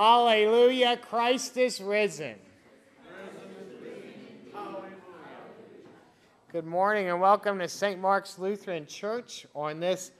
Hallelujah. Christ is risen. Good morning and welcome to St. Mark's Lutheran Church on this.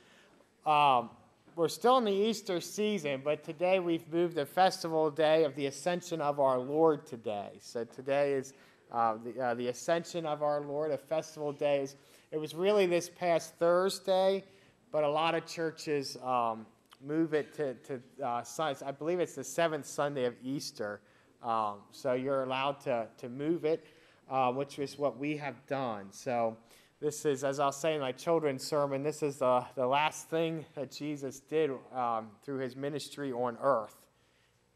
Um, we're still in the Easter season, but today we've moved the festival day of the Ascension of our Lord today. So today is uh, the, uh, the Ascension of our Lord, a festival day. It was really this past Thursday, but a lot of churches um, move it to, to uh, I believe it's the seventh Sunday of Easter. Um, so you're allowed to, to move it, uh, which is what we have done. So this is, as I'll say in my children's sermon, this is the, the last thing that Jesus did um, through his ministry on earth.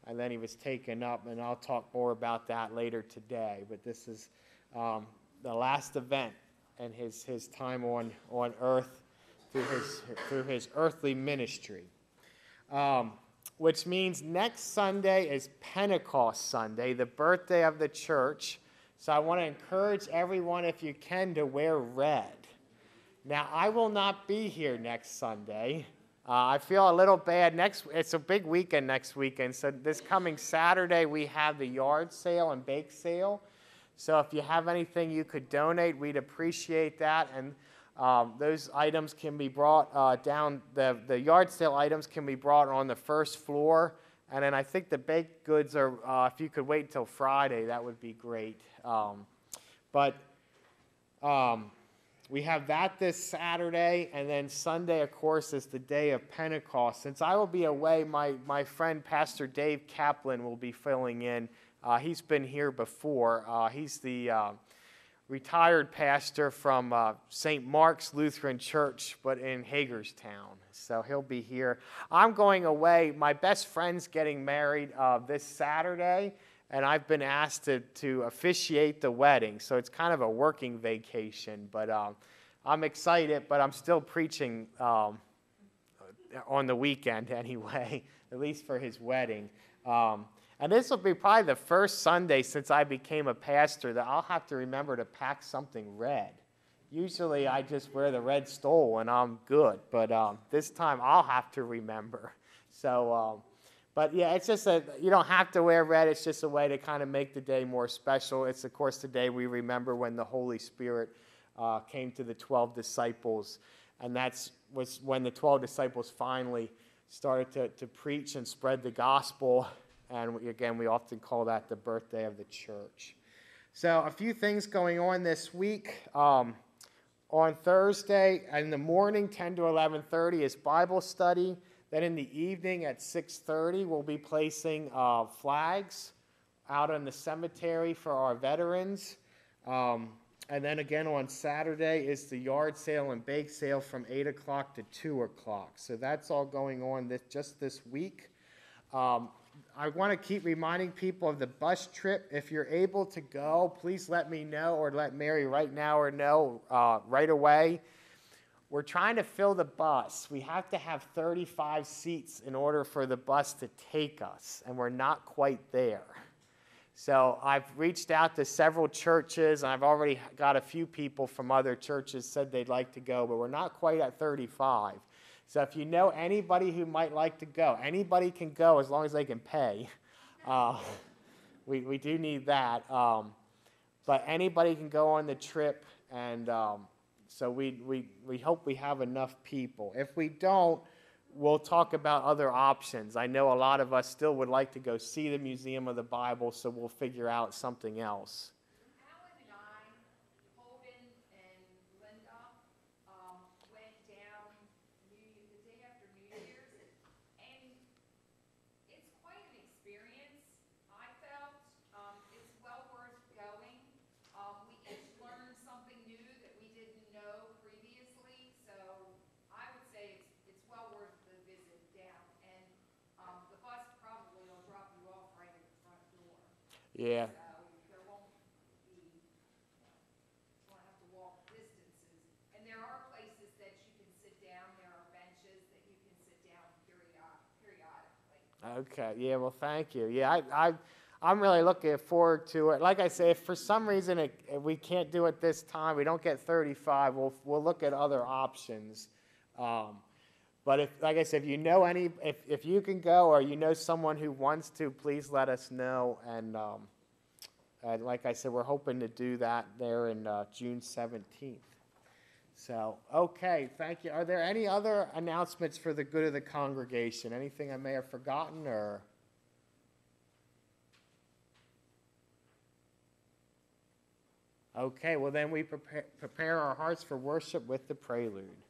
And then he was taken up, and I'll talk more about that later today. But this is um, the last event in his, his time on, on earth through his, through his earthly ministry um, which means next Sunday is Pentecost Sunday, the birthday of the church. So I want to encourage everyone, if you can, to wear red. Now, I will not be here next Sunday. Uh, I feel a little bad. Next, it's a big weekend next weekend. So this coming Saturday, we have the yard sale and bake sale. So if you have anything you could donate, we'd appreciate that. And um, those items can be brought uh, down, the, the yard sale items can be brought on the first floor. And then I think the baked goods are, uh, if you could wait until Friday, that would be great. Um, but um, we have that this Saturday, and then Sunday, of course, is the day of Pentecost. Since I will be away, my, my friend Pastor Dave Kaplan will be filling in. Uh, he's been here before. Uh, he's the uh, retired pastor from uh, St. Mark's Lutheran Church, but in Hagerstown. So he'll be here. I'm going away. My best friend's getting married uh, this Saturday, and I've been asked to, to officiate the wedding. So it's kind of a working vacation, but um, I'm excited, but I'm still preaching um, on the weekend anyway, at least for his wedding. Um, and this will be probably the first Sunday since I became a pastor that I'll have to remember to pack something red. Usually I just wear the red stole and I'm good, but um, this time I'll have to remember. So, um, but yeah, it's just a, you don't have to wear red. It's just a way to kind of make the day more special. It's, of course, the day we remember when the Holy Spirit uh, came to the 12 disciples. And that's was when the 12 disciples finally started to, to preach and spread the gospel and again, we often call that the birthday of the church. So, a few things going on this week. Um, on Thursday in the morning, 10 to 11:30 is Bible study. Then in the evening at 6:30, we'll be placing uh, flags out in the cemetery for our veterans. Um, and then again on Saturday is the yard sale and bake sale from 8 o'clock to 2 o'clock. So that's all going on this, just this week. Um, I want to keep reminding people of the bus trip. If you're able to go, please let me know or let Mary right now or know uh, right away. We're trying to fill the bus. We have to have 35 seats in order for the bus to take us, and we're not quite there. So I've reached out to several churches, and I've already got a few people from other churches said they'd like to go, but we're not quite at 35. So if you know anybody who might like to go, anybody can go as long as they can pay. Uh, we, we do need that. Um, but anybody can go on the trip, and um, so we, we, we hope we have enough people. If we don't, we'll talk about other options. I know a lot of us still would like to go see the Museum of the Bible, so we'll figure out something else. Yeah. Okay. Yeah. Well, thank you. Yeah, I, I, I'm really looking forward to it. Like I say, if for some reason it, if we can't do it this time, we don't get 35. We'll we'll look at other options. Um, But if, like I said, if you know any, if, if you can go or you know someone who wants to, please let us know. And, um, like I said, we're hoping to do that there in uh, June 17th. So, okay, thank you. Are there any other announcements for the good of the congregation? Anything I may have forgotten or? Okay, well, then we prepare, prepare our hearts for worship with the prelude.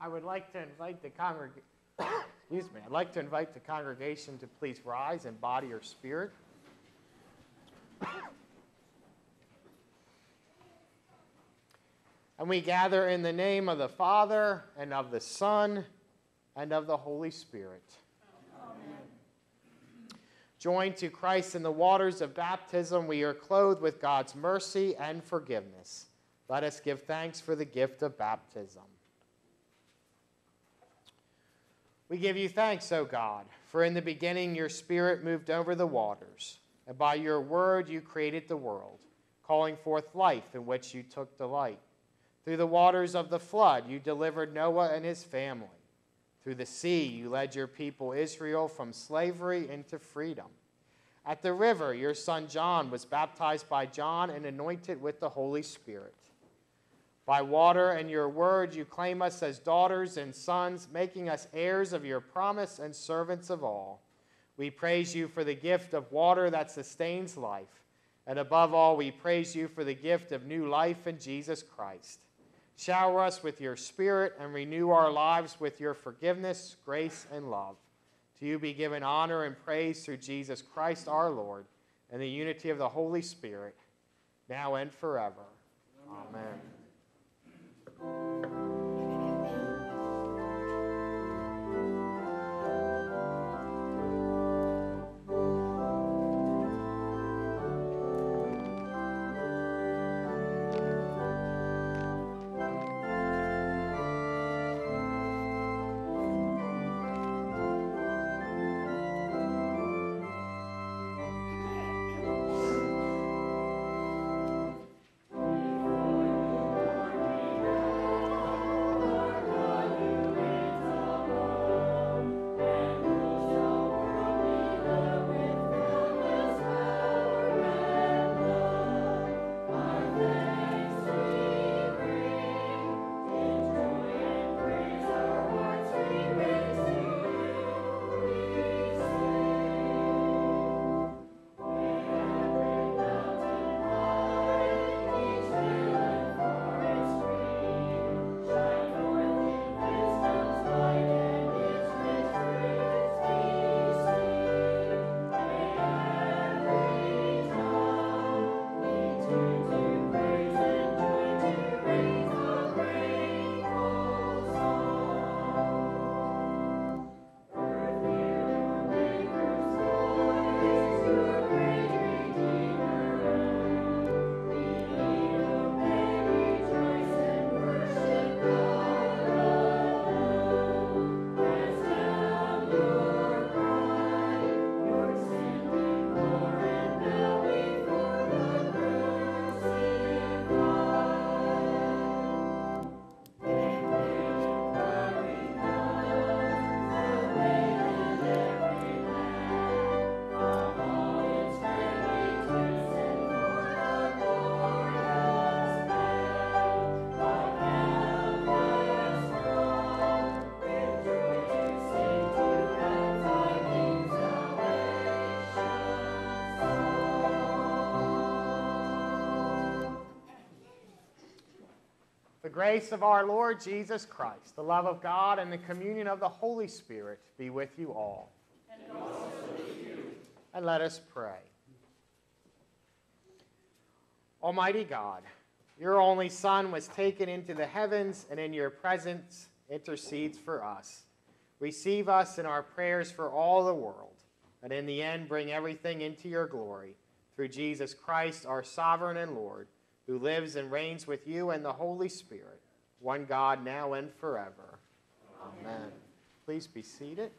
I would like to invite the congregation, excuse me, I'd like to invite the congregation to please rise in body or spirit. And we gather in the name of the Father, and of the Son, and of the Holy Spirit. Amen. Joined to Christ in the waters of baptism, we are clothed with God's mercy and forgiveness. Let us give thanks for the gift of baptism. We give you thanks, O God, for in the beginning your Spirit moved over the waters, and by your word you created the world, calling forth life in which you took delight. Through the waters of the flood you delivered Noah and his family. Through the sea you led your people Israel from slavery into freedom. At the river, your son John was baptized by John and anointed with the Holy Spirit. By water and your word, you claim us as daughters and sons, making us heirs of your promise and servants of all. We praise you for the gift of water that sustains life. And above all, we praise you for the gift of new life in Jesus Christ. Shower us with your spirit and renew our lives with your forgiveness, grace, and love. To you be given honor and praise through Jesus Christ our Lord, and the unity of the Holy Spirit, now and forever. Amen. Amen. Grace of our Lord Jesus Christ, the love of God, and the communion of the Holy Spirit be with you all. And you. And let us pray. Almighty God, your only Son was taken into the heavens, and in your presence intercedes for us. Receive us in our prayers for all the world, and in the end bring everything into your glory. Through Jesus Christ, our sovereign and Lord who lives and reigns with you and the Holy Spirit, one God, now and forever. Amen. Please be seated.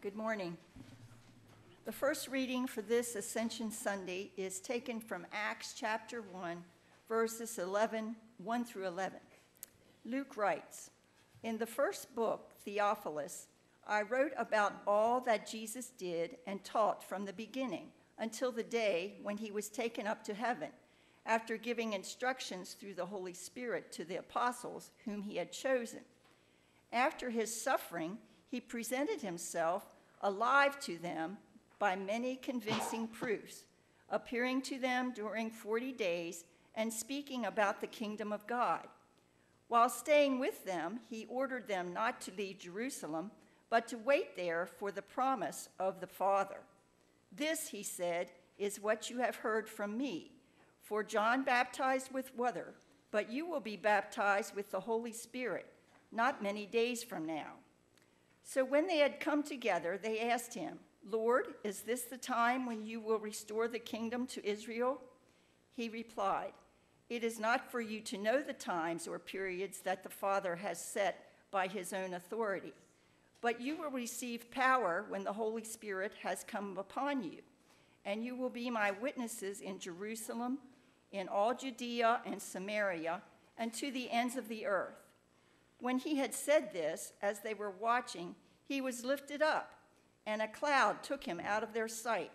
Good morning. The first reading for this Ascension Sunday is taken from Acts chapter 1, verses 11, 1 through 11. Luke writes, In the first book, Theophilus, I wrote about all that Jesus did and taught from the beginning until the day when he was taken up to heaven, after giving instructions through the Holy Spirit to the apostles whom he had chosen. After his suffering, he presented himself alive to them by many convincing proofs, appearing to them during 40 days and speaking about the kingdom of God. While staying with them, he ordered them not to leave Jerusalem, but to wait there for the promise of the Father. This, he said, is what you have heard from me. For John baptized with water, but you will be baptized with the Holy Spirit not many days from now. So when they had come together, they asked him, Lord, is this the time when you will restore the kingdom to Israel? He replied, it is not for you to know the times or periods that the Father has set by his own authority, but you will receive power when the Holy Spirit has come upon you, and you will be my witnesses in Jerusalem, in all Judea and Samaria, and to the ends of the earth. When he had said this, as they were watching, he was lifted up, and a cloud took him out of their sight.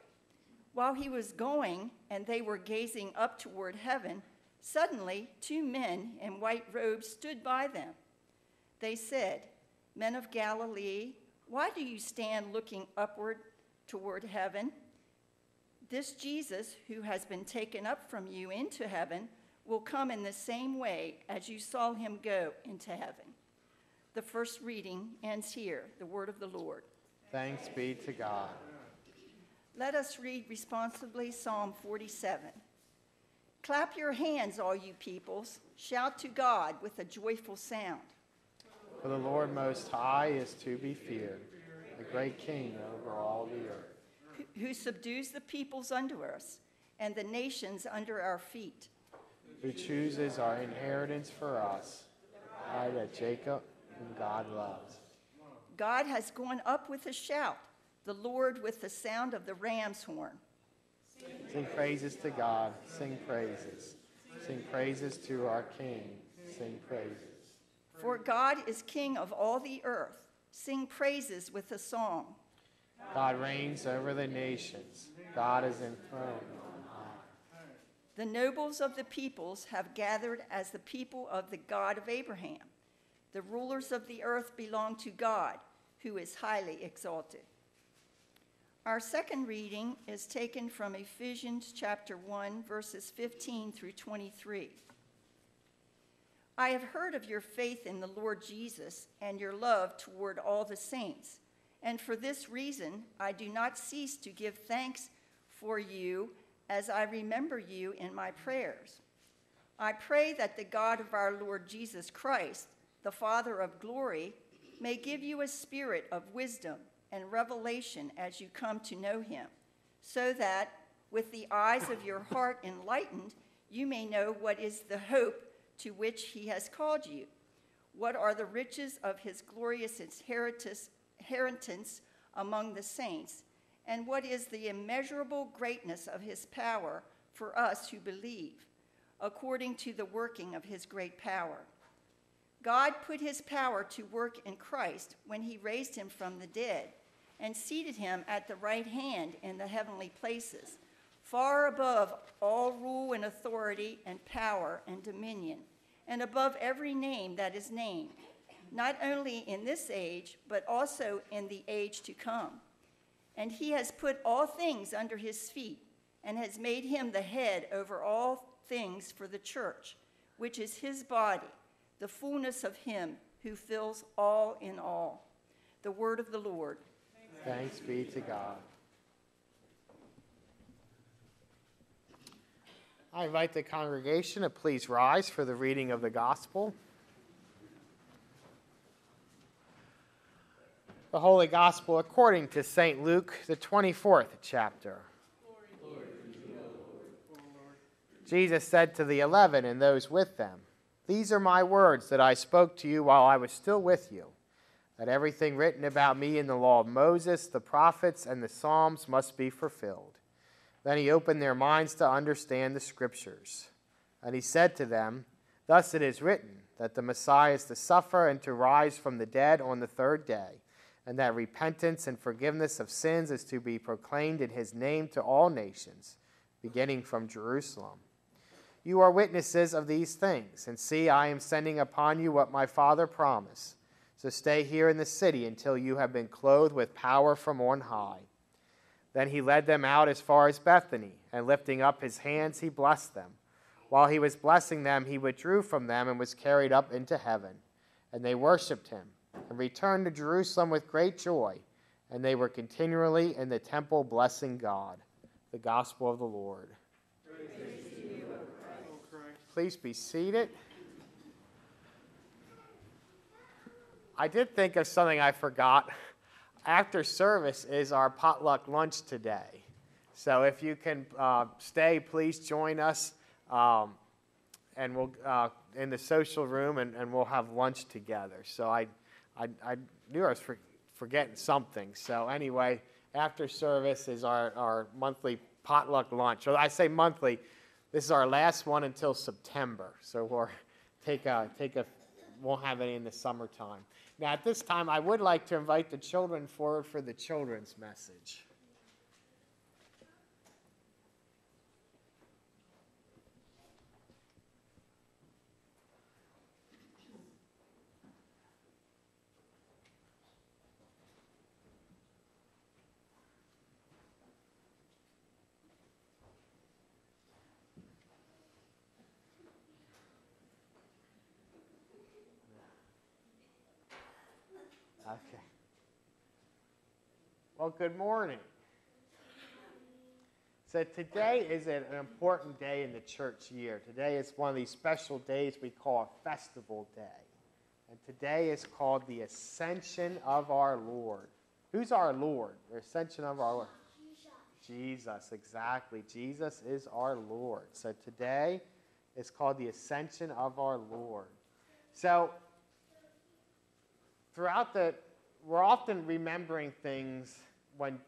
While he was going, and they were gazing up toward heaven, Suddenly, two men in white robes stood by them. They said, Men of Galilee, why do you stand looking upward toward heaven? This Jesus, who has been taken up from you into heaven, will come in the same way as you saw him go into heaven. The first reading ends here, the word of the Lord. Thanks be to God. Let us read responsibly Psalm 47. Clap your hands, all you peoples. Shout to God with a joyful sound. For the Lord Most High is to be feared, the great King over all the earth. Who subdues the peoples under us and the nations under our feet. Who chooses our inheritance for us, I that Jacob, whom God loves. God has gone up with a shout, the Lord with the sound of the ram's horn. Sing praises to God. Sing praises. Sing praises to our King. Sing praises. For God is King of all the earth. Sing praises with a song. God reigns over the nations. God is enthroned on high. The nobles of the peoples have gathered as the people of the God of Abraham. The rulers of the earth belong to God, who is highly exalted. Our second reading is taken from Ephesians chapter 1, verses 15 through 23. I have heard of your faith in the Lord Jesus and your love toward all the saints, and for this reason I do not cease to give thanks for you as I remember you in my prayers. I pray that the God of our Lord Jesus Christ, the Father of glory, may give you a spirit of wisdom and revelation as you come to know him, so that with the eyes of your heart enlightened, you may know what is the hope to which he has called you. What are the riches of his glorious inheritance among the saints? And what is the immeasurable greatness of his power for us who believe, according to the working of his great power? God put his power to work in Christ when he raised him from the dead and seated him at the right hand in the heavenly places, far above all rule and authority and power and dominion, and above every name that is named, not only in this age, but also in the age to come. And he has put all things under his feet, and has made him the head over all things for the church, which is his body, the fullness of him who fills all in all. The word of the Lord. Thanks be to God. I invite the congregation to please rise for the reading of the gospel. The Holy Gospel according to St. Luke, the 24th chapter. Jesus said to the eleven and those with them, These are my words that I spoke to you while I was still with you, that everything written about me in the law of Moses, the prophets, and the Psalms must be fulfilled. Then he opened their minds to understand the Scriptures. And he said to them, Thus it is written, that the Messiah is to suffer and to rise from the dead on the third day, and that repentance and forgiveness of sins is to be proclaimed in his name to all nations, beginning from Jerusalem. You are witnesses of these things, and see, I am sending upon you what my Father promised. So stay here in the city until you have been clothed with power from on high. Then he led them out as far as Bethany, and lifting up his hands, he blessed them. While he was blessing them, he withdrew from them and was carried up into heaven. And they worshipped him, and returned to Jerusalem with great joy. And they were continually in the temple blessing God. The gospel of the Lord. Please be seated. I did think of something I forgot after service is our potluck lunch today. So if you can uh, stay, please join us. Um, and we'll uh, in the social room, and, and we'll have lunch together. So I, I, I knew I was for, forgetting something. So anyway, after service is our, our monthly potluck lunch. So I say monthly. This is our last one until September. So we'll take a take a won't have any in the summertime. Now, at this time, I would like to invite the children forward for the children's message. Okay. Well, good morning. So, today is an important day in the church year. Today is one of these special days we call a festival day. And today is called the Ascension of our Lord. Who's our Lord? The Ascension of our Lord. Jesus, exactly. Jesus is our Lord. So, today is called the Ascension of our Lord. So, throughout the, we're often remembering things when,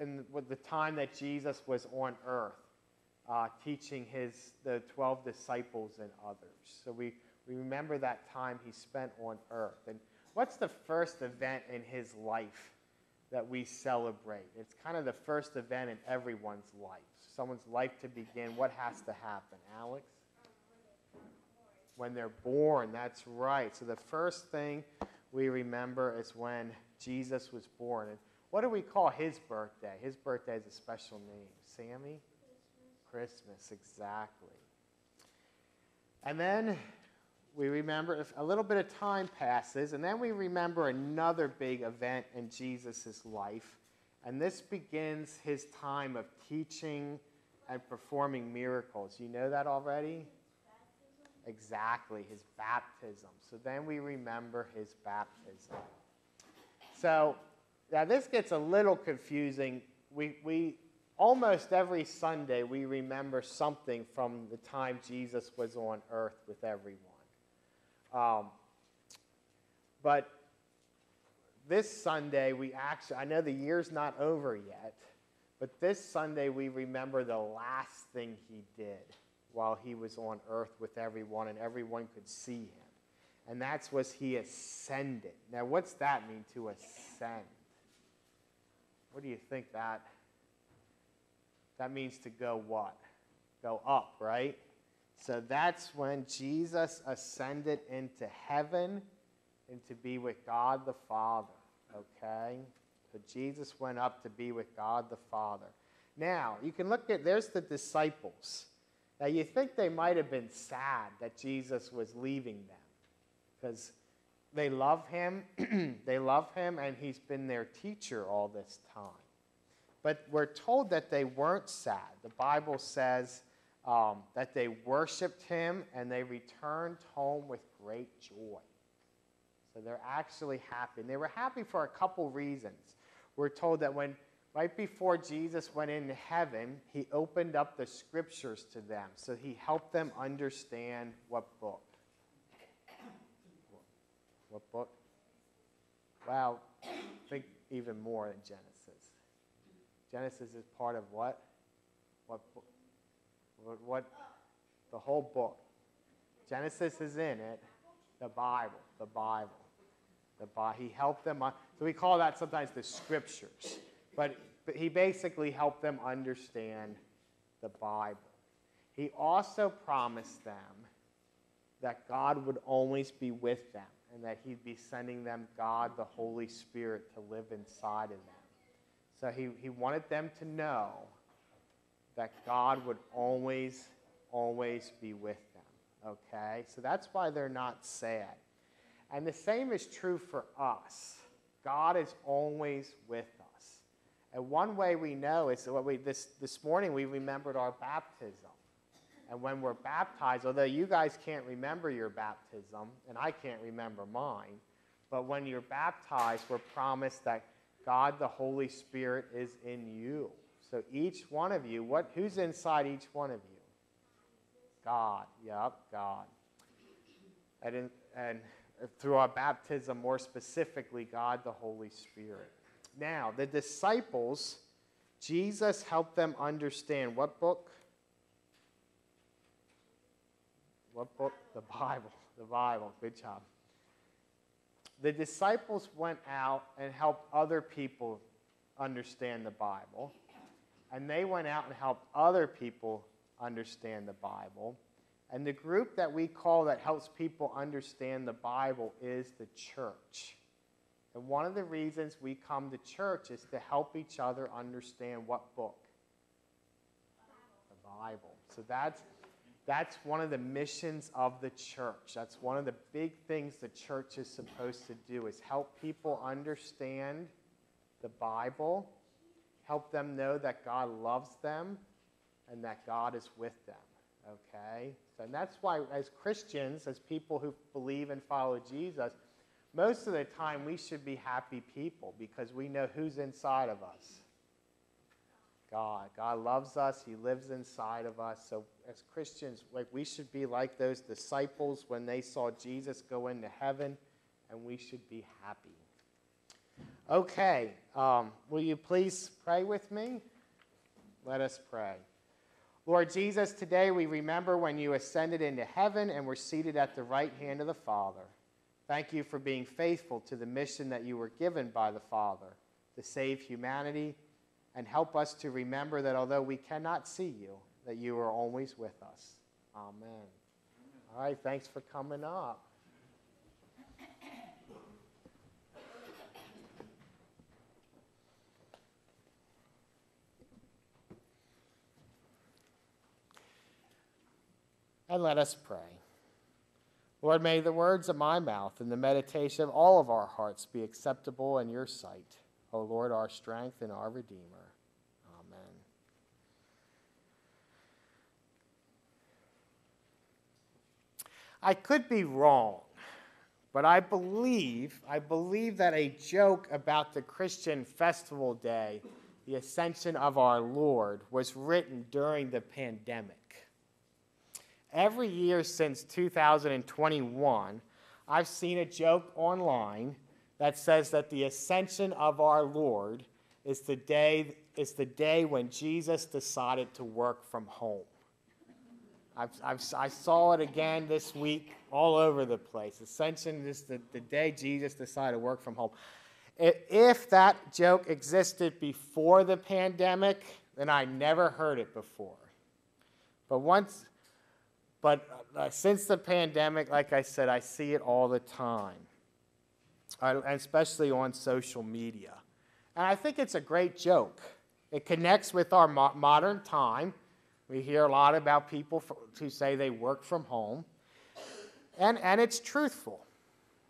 in with the time that Jesus was on earth, uh, teaching his, the 12 disciples and others. So we, we remember that time he spent on earth. And what's the first event in his life that we celebrate? It's kind of the first event in everyone's life. Someone's life to begin, what has to happen? Alex? When they're born, that's right. So the first thing we remember is when Jesus was born. And what do we call his birthday? His birthday is a special name. Sammy? Christmas, Christmas exactly. And then we remember a little bit of time passes, and then we remember another big event in Jesus' life. And this begins his time of teaching and performing miracles. You know that already? Exactly, his baptism. So then we remember his baptism. So now this gets a little confusing. We, we almost every Sunday we remember something from the time Jesus was on earth with everyone. Um, but this Sunday we actually, I know the year's not over yet, but this Sunday we remember the last thing he did while he was on earth with everyone and everyone could see him. And that's was he ascended. Now, what's that mean to ascend? What do you think that? That means to go what? Go up, right? So that's when Jesus ascended into heaven and to be with God the Father. Okay? So Jesus went up to be with God the Father. Now, you can look at, there's the disciples. Now, you think they might have been sad that Jesus was leaving them because they love him, they love him, and he's been their teacher all this time. But we're told that they weren't sad. The Bible says um, that they worshiped him and they returned home with great joy. So they're actually happy. And they were happy for a couple reasons. We're told that when right before Jesus went into heaven, he opened up the scriptures to them. So he helped them understand what book. What book? Wow, think even more than Genesis. Genesis is part of what? What? What, what? The whole book. Genesis is in it. The Bible. The Bible. The Bible. He helped them. So we call that sometimes the scriptures. But, but he basically helped them understand the Bible. He also promised them that God would always be with them and that he'd be sending them God, the Holy Spirit, to live inside of them. So he, he wanted them to know that God would always, always be with them. Okay? So that's why they're not sad. And the same is true for us. God is always with us. And one way we know is what we this this morning we remembered our baptism. And when we're baptized, although you guys can't remember your baptism, and I can't remember mine, but when you're baptized, we're promised that God the Holy Spirit is in you. So each one of you, what who's inside each one of you? God. Yep, God. And, in, and through our baptism, more specifically, God the Holy Spirit. Now, the disciples, Jesus helped them understand what book? What book? The Bible. The Bible. Good job. The disciples went out and helped other people understand the Bible. And they went out and helped other people understand the Bible. And the group that we call that helps people understand the Bible is the church. And one of the reasons we come to church is to help each other understand what book? The Bible. So that's that's one of the missions of the church. That's one of the big things the church is supposed to do is help people understand the Bible, help them know that God loves them and that God is with them. Okay? So, and that's why as Christians, as people who believe and follow Jesus, most of the time we should be happy people because we know who's inside of us. God. God loves us. He lives inside of us. So as Christians, like we should be like those disciples when they saw Jesus go into heaven, and we should be happy. Okay, um, will you please pray with me? Let us pray. Lord Jesus, today we remember when you ascended into heaven and were seated at the right hand of the Father. Thank you for being faithful to the mission that you were given by the Father to save humanity and help us to remember that although we cannot see you, that you are always with us. Amen. All right, thanks for coming up. And let us pray. Lord, may the words of my mouth and the meditation of all of our hearts be acceptable in your sight. O Lord, our strength and our Redeemer. Amen. I could be wrong, but I believe, I believe that a joke about the Christian festival day, the ascension of our Lord, was written during the pandemic. Every year since 2021, I've seen a joke online that says that the ascension of our Lord is the day, is the day when Jesus decided to work from home. I've, I've, i saw it again this week all over the place. Ascension is the, the day Jesus decided to work from home. If that joke existed before the pandemic, then I never heard it before. But once, but uh, since the pandemic, like I said, I see it all the time uh, especially on social media. And I think it's a great joke. It connects with our mo- modern time. We hear a lot about people who say they work from home. And, and it's truthful.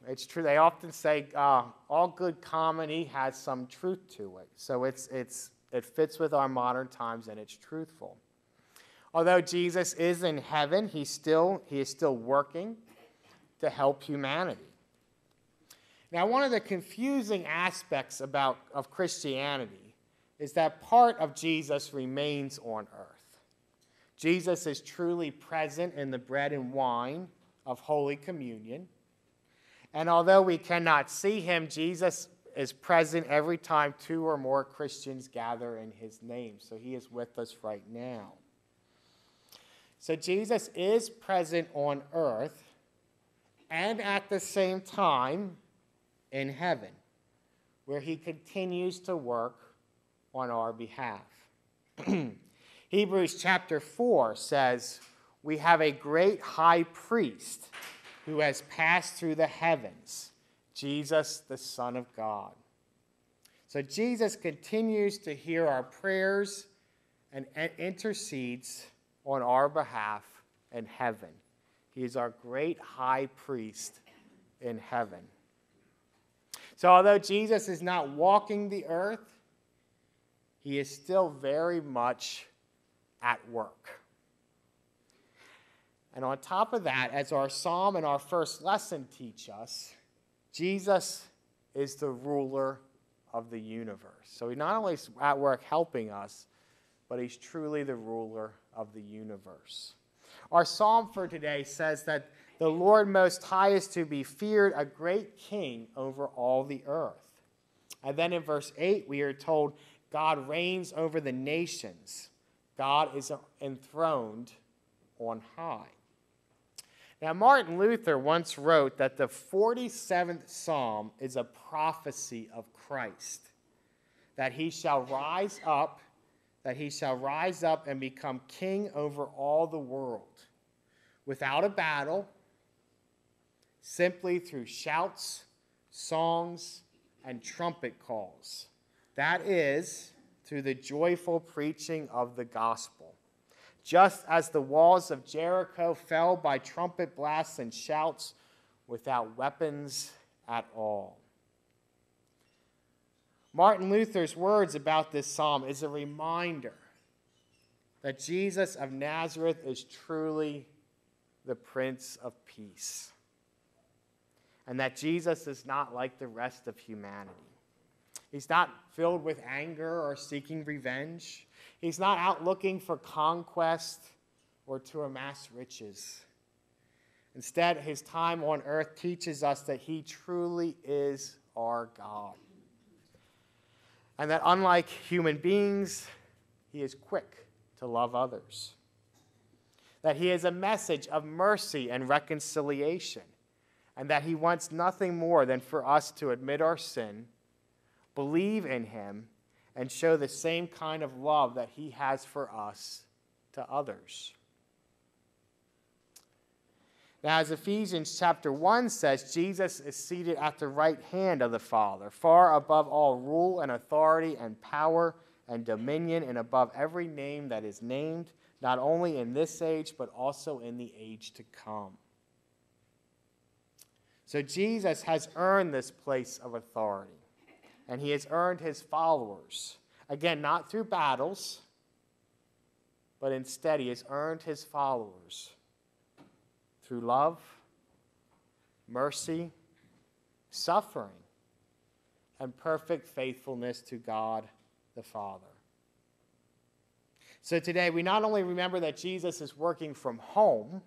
It's true. They often say uh, all good comedy has some truth to it. So it's, it's, it fits with our modern times and it's truthful. Although Jesus is in heaven, he's still, he is still working to help humanity. Now, one of the confusing aspects about, of Christianity is that part of Jesus remains on earth. Jesus is truly present in the bread and wine of Holy Communion. And although we cannot see him, Jesus is present every time two or more Christians gather in his name. So he is with us right now. So Jesus is present on earth and at the same time in heaven, where he continues to work on our behalf. Hebrews chapter 4 says, We have a great high priest who has passed through the heavens, Jesus, the Son of God. So Jesus continues to hear our prayers and intercedes on our behalf in heaven. He is our great high priest in heaven. So, although Jesus is not walking the earth, he is still very much at work. And on top of that, as our psalm and our first lesson teach us, Jesus is the ruler of the universe. So he's not only is at work helping us, but he's truly the ruler of the universe. Our psalm for today says that the Lord Most High is to be feared, a great king over all the earth. And then in verse 8, we are told God reigns over the nations, God is enthroned on high. Now, Martin Luther once wrote that the 47th Psalm is a prophecy of Christ, that he shall rise up, that he shall rise up and become king over all the world, without a battle, simply through shouts, songs, and trumpet calls. That is, through the joyful preaching of the gospel. Just as the walls of Jericho fell by trumpet blasts and shouts without weapons at all. Martin Luther's words about this psalm is a reminder that Jesus of Nazareth is truly the Prince of Peace and that Jesus is not like the rest of humanity. He's not filled with anger or seeking revenge. He's not out looking for conquest or to amass riches. Instead, his time on earth teaches us that he truly is our God. And that unlike human beings, he is quick to love others. That he is a message of mercy and reconciliation and that he wants nothing more than for us to admit our sin, believe in him, and show the same kind of love that he has for us to others. Now, as Ephesians chapter 1 says, Jesus is seated at the right hand of the Father, far above all rule and authority and power and dominion, and above every name that is named, not only in this age, but also in the age to come. So Jesus has earned this place of authority, and he has earned his followers. Again, not through battles, but instead he has earned his followers through love, mercy, suffering, and perfect faithfulness to God the Father. So today, we not only remember that Jesus is working from home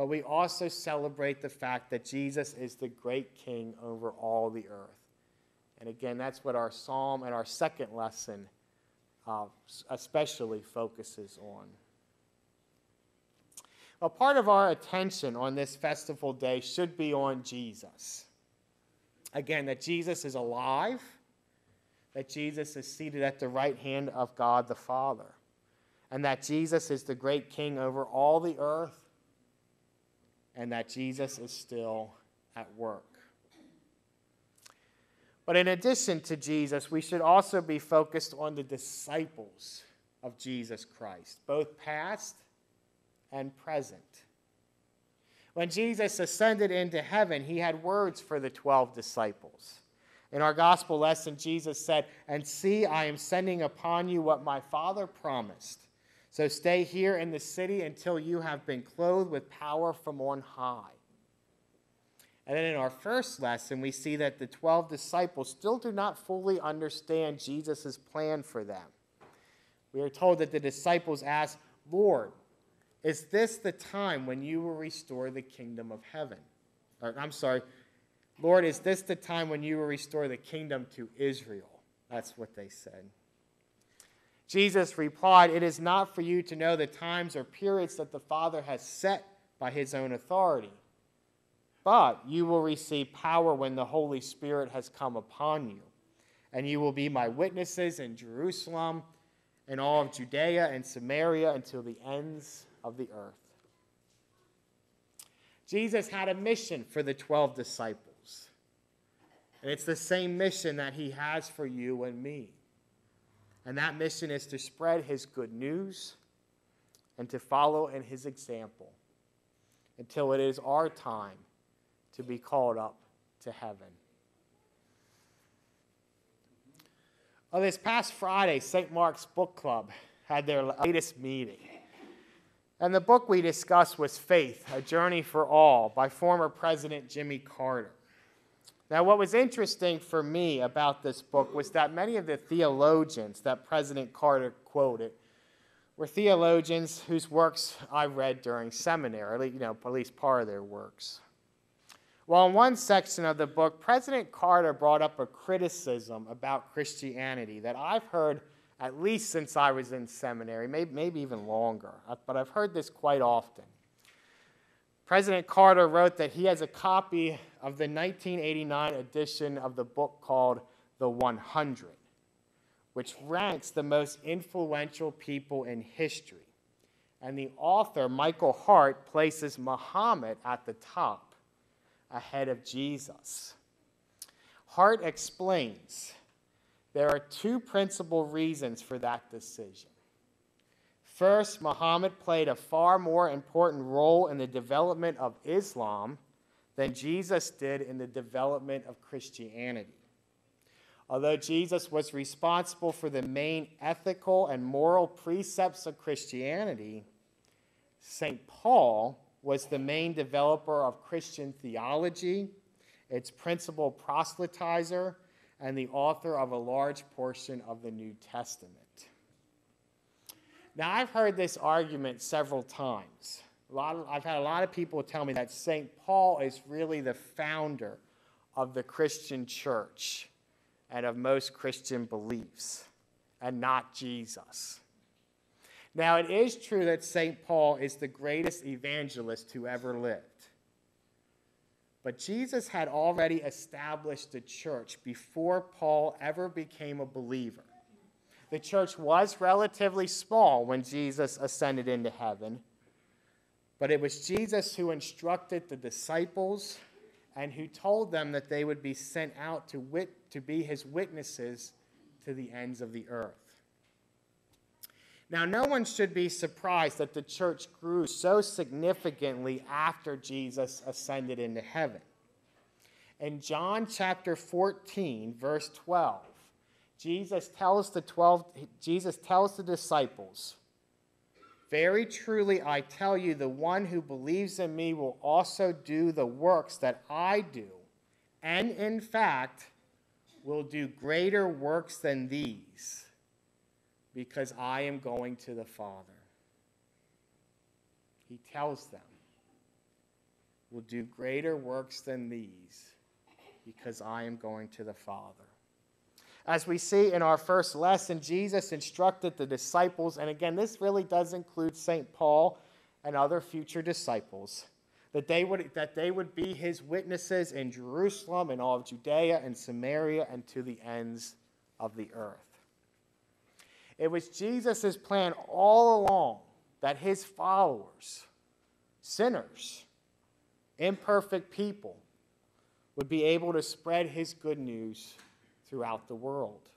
but we also celebrate the fact that Jesus is the great king over all the earth. And again, that's what our psalm and our second lesson uh, especially focuses on. Well, part of our attention on this festival day should be on Jesus. Again, that Jesus is alive, that Jesus is seated at the right hand of God the Father, and that Jesus is the great king over all the earth and that Jesus is still at work. But in addition to Jesus, we should also be focused on the disciples of Jesus Christ, both past and present. When Jesus ascended into heaven, he had words for the 12 disciples. In our gospel lesson, Jesus said, And see, I am sending upon you what my Father promised. So stay here in the city until you have been clothed with power from on high. And then in our first lesson, we see that the 12 disciples still do not fully understand Jesus' plan for them. We are told that the disciples ask, Lord, is this the time when you will restore the kingdom of heaven? Or, I'm sorry, Lord, is this the time when you will restore the kingdom to Israel? That's what they said. Jesus replied, It is not for you to know the times or periods that the Father has set by his own authority, but you will receive power when the Holy Spirit has come upon you, and you will be my witnesses in Jerusalem and all of Judea and Samaria until the ends of the earth. Jesus had a mission for the 12 disciples. And it's the same mission that he has for you and me. And that mission is to spread his good news and to follow in his example until it is our time to be called up to heaven. Oh, this past Friday, St. Mark's Book Club had their latest meeting. And the book we discussed was Faith, A Journey for All by former President Jimmy Carter. Now, what was interesting for me about this book was that many of the theologians that President Carter quoted were theologians whose works I read during seminary, you know, at least part of their works. Well, in one section of the book, President Carter brought up a criticism about Christianity that I've heard at least since I was in seminary, maybe, maybe even longer, but I've heard this quite often. President Carter wrote that he has a copy of the 1989 edition of the book called The 100, which ranks the most influential people in history. And the author, Michael Hart, places Muhammad at the top ahead of Jesus. Hart explains there are two principal reasons for that decision. First, Muhammad played a far more important role in the development of Islam than Jesus did in the development of Christianity. Although Jesus was responsible for the main ethical and moral precepts of Christianity, St. Paul was the main developer of Christian theology, its principal proselytizer, and the author of a large portion of the New Testament. Now, I've heard this argument several times. Of, I've had a lot of people tell me that St. Paul is really the founder of the Christian church and of most Christian beliefs, and not Jesus. Now, it is true that St. Paul is the greatest evangelist who ever lived. But Jesus had already established the church before Paul ever became a believer. The church was relatively small when Jesus ascended into heaven, but it was Jesus who instructed the disciples and who told them that they would be sent out to, wit- to be his witnesses to the ends of the earth. Now, no one should be surprised that the church grew so significantly after Jesus ascended into heaven. In John chapter 14, verse 12, Jesus tells the 12 Jesus tells the disciples, "Very truly I tell you the one who believes in me will also do the works that I do, and in fact will do greater works than these." because I am going to the Father. He tells them, will do greater works than these because I am going to the Father. As we see in our first lesson, Jesus instructed the disciples, and again, this really does include St. Paul and other future disciples, that they would, that they would be his witnesses in Jerusalem and all of Judea and Samaria and to the ends of the earth. It was Jesus' plan all along that his followers, sinners, imperfect people, would be able to spread his good news throughout the world.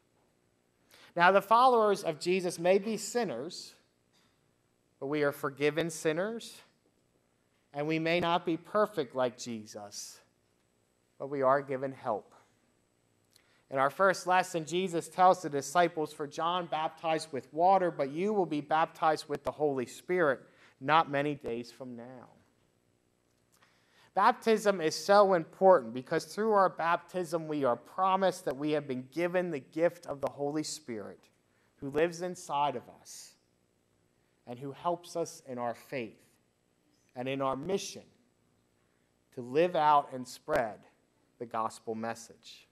Now, the followers of Jesus may be sinners, but we are forgiven sinners, and we may not be perfect like Jesus, but we are given help. In our first lesson, Jesus tells the disciples, For John baptized with water, but you will be baptized with the Holy Spirit not many days from now. Baptism is so important because through our baptism, we are promised that we have been given the gift of the Holy Spirit who lives inside of us and who helps us in our faith and in our mission to live out and spread the gospel message.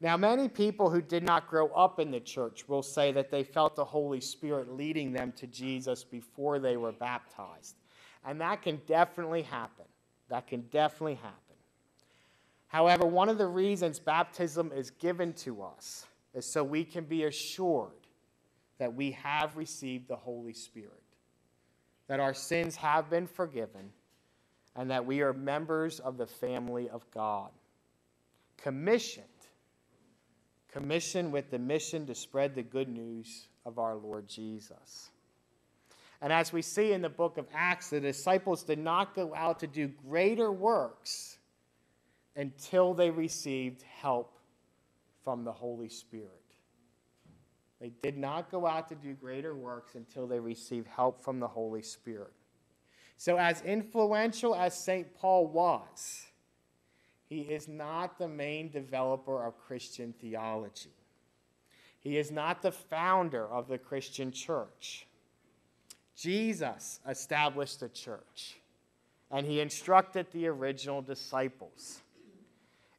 Now, many people who did not grow up in the church will say that they felt the Holy Spirit leading them to Jesus before they were baptized. And that can definitely happen. That can definitely happen. However, one of the reasons baptism is given to us is so we can be assured that we have received the Holy Spirit, that our sins have been forgiven, and that we are members of the family of God. Commissioned, commissioned with the mission to spread the good news of our Lord Jesus. And as we see in the book of Acts, the disciples did not go out to do greater works until they received help from the Holy Spirit. They did not go out to do greater works until they received help from the Holy Spirit. So, as influential as St. Paul was, he is not the main developer of Christian theology. He is not the founder of the Christian church. Jesus established the church, and he instructed the original disciples.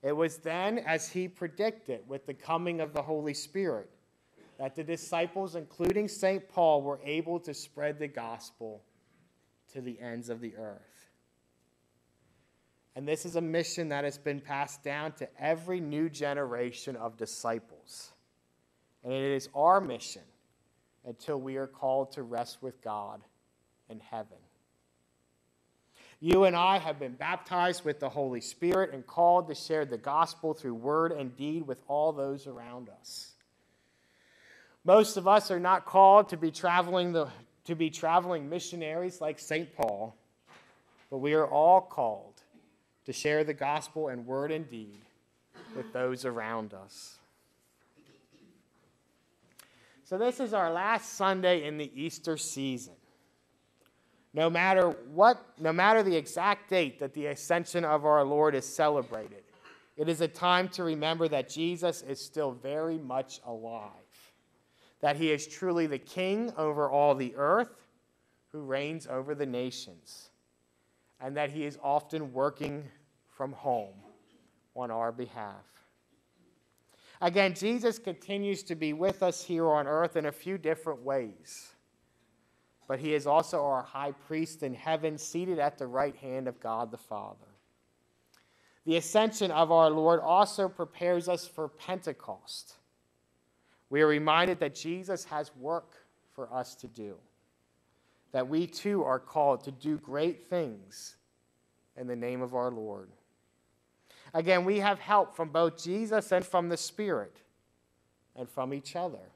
It was then, as he predicted, with the coming of the Holy Spirit, that the disciples, including St. Paul, were able to spread the gospel to the ends of the earth. And this is a mission that has been passed down to every new generation of disciples. And it is our mission until we are called to rest with God in heaven. You and I have been baptized with the Holy Spirit and called to share the gospel through word and deed with all those around us. Most of us are not called to be traveling the, to be traveling missionaries like St. Paul, but we are all called to share the gospel in word and deed with those around us. So, this is our last Sunday in the Easter season. No matter what, no matter the exact date that the ascension of our Lord is celebrated, it is a time to remember that Jesus is still very much alive, that he is truly the king over all the earth, who reigns over the nations, and that he is often working from home on our behalf. Again, Jesus continues to be with us here on earth in a few different ways. But he is also our high priest in heaven, seated at the right hand of God the Father. The ascension of our Lord also prepares us for Pentecost. We are reminded that Jesus has work for us to do, that we too are called to do great things in the name of our Lord. Again, we have help from both Jesus and from the Spirit and from each other.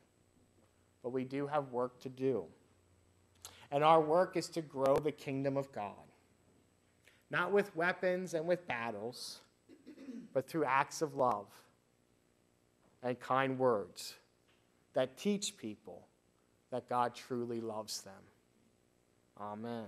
But we do have work to do. And our work is to grow the kingdom of God. Not with weapons and with battles, but through acts of love and kind words that teach people that God truly loves them. Amen.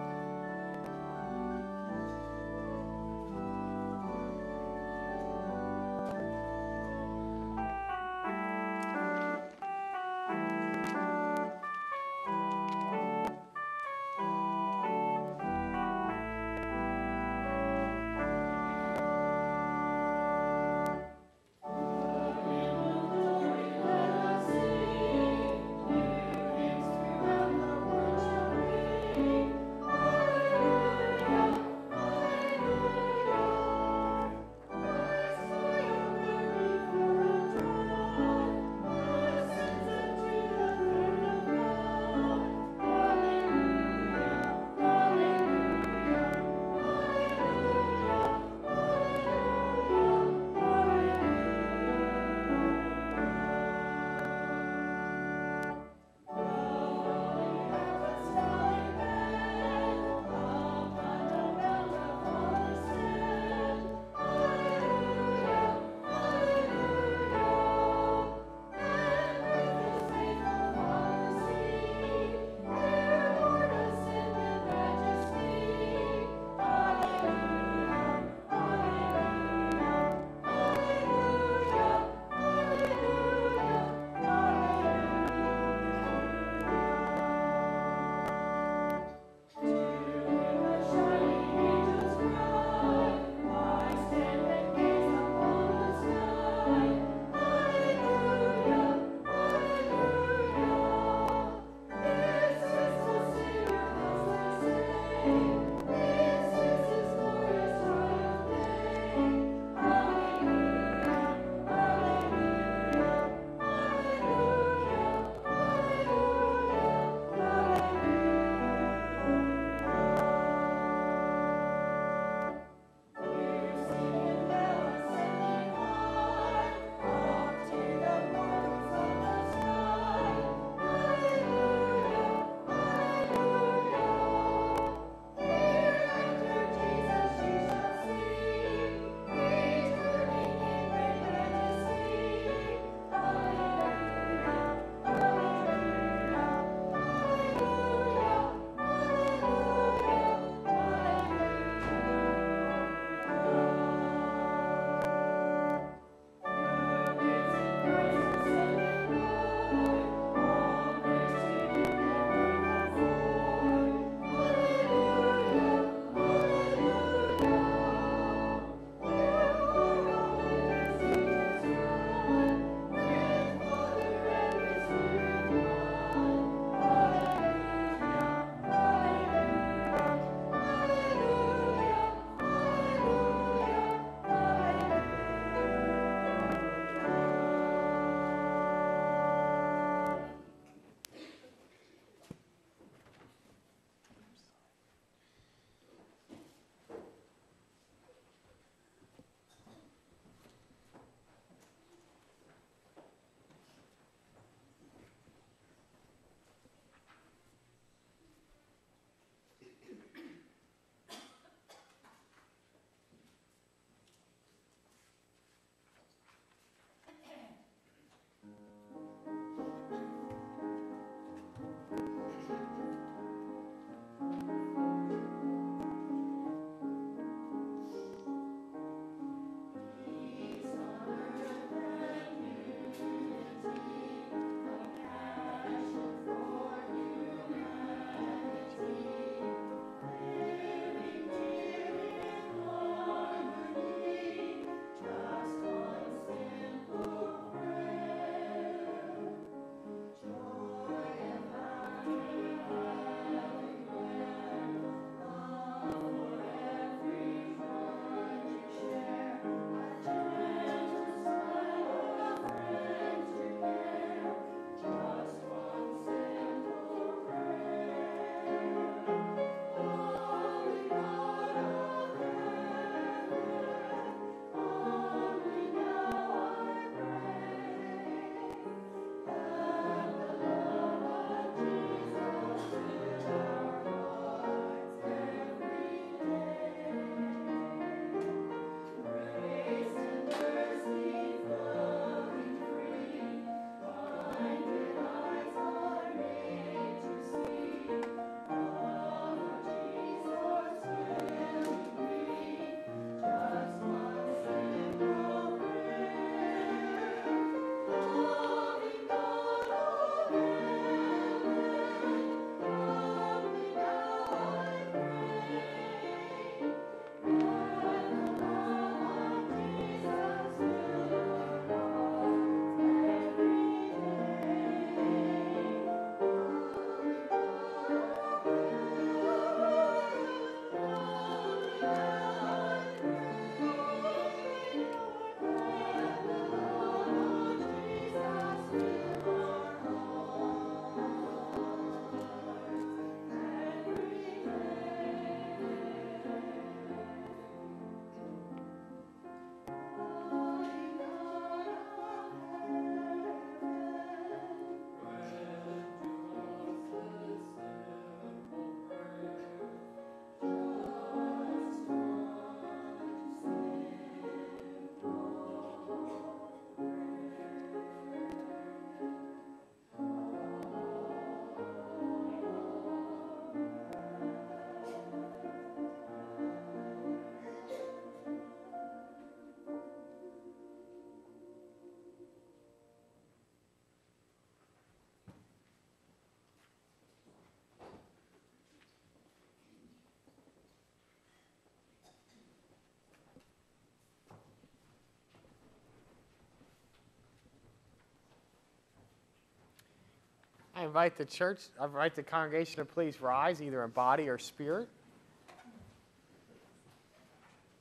I invite the church, I invite the congregation to please rise, either in body or spirit.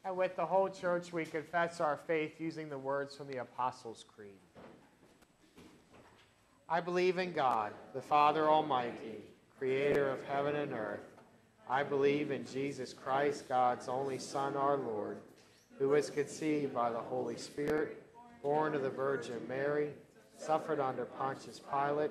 And with the whole church, we confess our faith using the words from the Apostles' Creed. I believe in God, the Father Almighty, creator of heaven and earth. I believe in Jesus Christ, God's only Son, our Lord, who was conceived by the Holy Spirit, born of the Virgin Mary, suffered under Pontius Pilate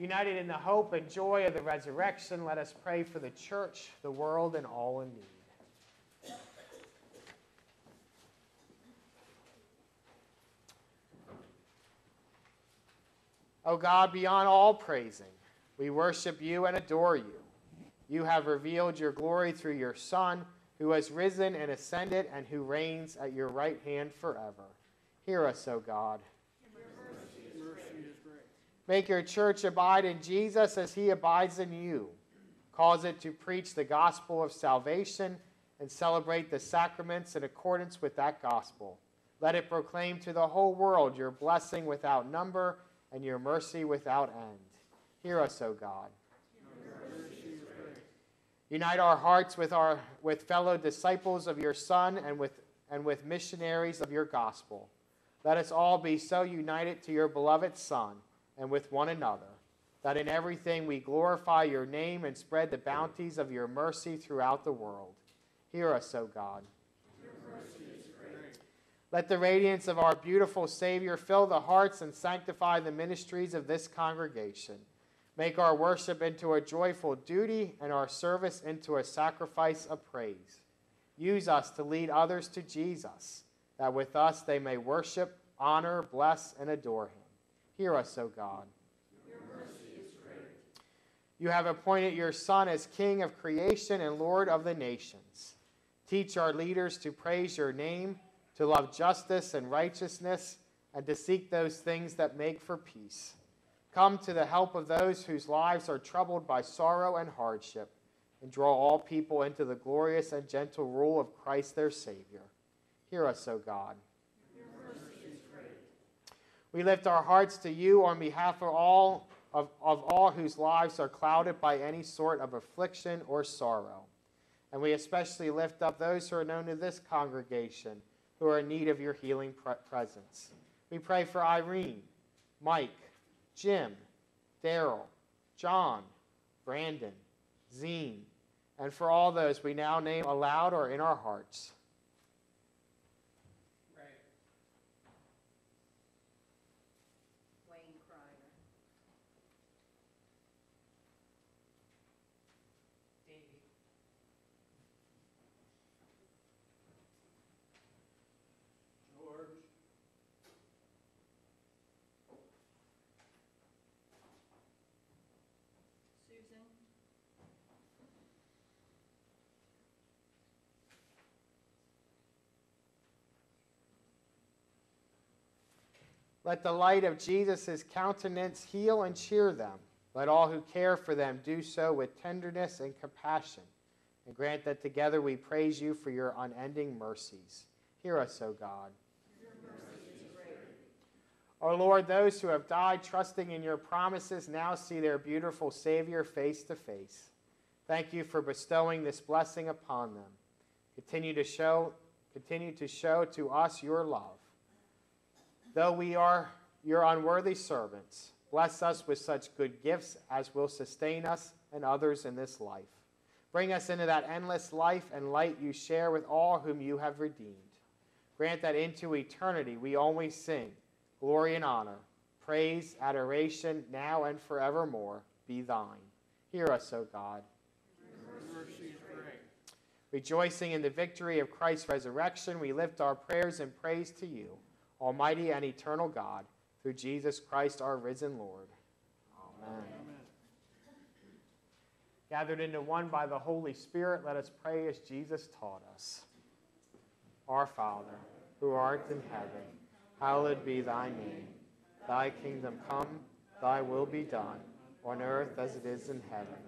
United in the hope and joy of the resurrection, let us pray for the church, the world, and all in need. O God, beyond all praising, we worship you and adore you. You have revealed your glory through your Son, who has risen and ascended, and who reigns at your right hand forever. Hear us, O God. Make your church abide in Jesus as he abides in you. Cause it to preach the gospel of salvation and celebrate the sacraments in accordance with that gospel. Let it proclaim to the whole world your blessing without number and your mercy without end. Hear us, O God. Unite our hearts with, our, with fellow disciples of your Son and with, and with missionaries of your gospel. Let us all be so united to your beloved Son and with one another, that in everything we glorify your name and spread the bounties of your mercy throughout the world. Hear us, O God. Let the radiance of our beautiful Savior fill the hearts and sanctify the ministries of this congregation. Make our worship into a joyful duty and our service into a sacrifice of praise. Use us to lead others to Jesus, that with us they may worship, honor, bless, and adore him. Hear us, O God. Your mercy is great. You have appointed your Son as King of creation and Lord of the nations. Teach our leaders to praise your name, to love justice and righteousness, and to seek those things that make for peace. Come to the help of those whose lives are troubled by sorrow and hardship, and draw all people into the glorious and gentle rule of Christ their Savior. Hear us, O God. We lift our hearts to you on behalf of all of, of all whose lives are clouded by any sort of affliction or sorrow. And we especially lift up those who are known to this congregation who are in need of your healing pre- presence. We pray for Irene, Mike, Jim, Daryl, John, Brandon, Zine, and for all those we now name aloud or in our hearts. Let the light of Jesus' countenance heal and cheer them. Let all who care for them do so with tenderness and compassion. And grant that together we praise you for your unending mercies. Hear us, O God. O Lord, those who have died trusting in your promises now see their beautiful Savior face to face. Thank you for bestowing this blessing upon them. Continue to show, continue to show to us your love. Though we are your unworthy servants, bless us with such good gifts as will sustain us and others in this life. Bring us into that endless life and light you share with all whom you have redeemed. Grant that into eternity we always sing glory and honor, praise, adoration, now and forevermore be thine. Hear us, O God. Rejoicing in the victory of Christ's resurrection, we lift our prayers and praise to you, Almighty and eternal God, through Jesus Christ, our risen Lord. Amen. Amen. Gathered into one by the Holy Spirit, let us pray as Jesus taught us. Our Father, who art in heaven, hallowed be thy name. Thy kingdom come, thy will be done, on earth as it is in heaven.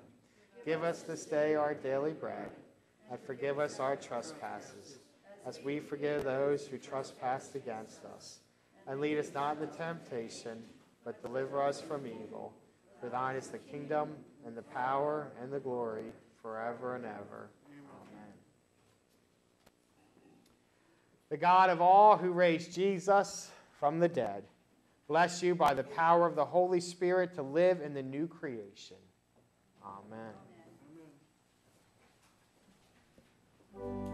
Give us this day our daily bread, and forgive us our trespasses, as we forgive those who trespass against us. And lead us not into temptation, but deliver us from evil. For thine is the kingdom, and the power, and the glory, forever and ever. Amen. The God of all who raised Jesus from the dead, bless you by the power of the Holy Spirit to live in the new creation. Amen. Amen.